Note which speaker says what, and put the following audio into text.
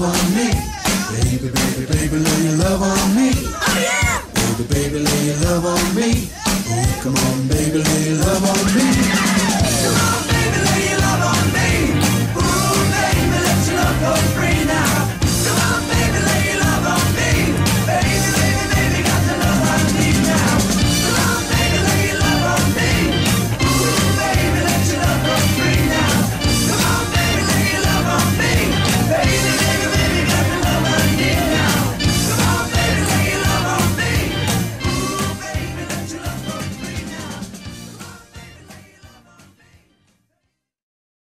Speaker 1: love on me. Baby, baby, baby, lay your love on me. Oh yeah. Baby, baby, lay your love on me. Oh, come on, baby,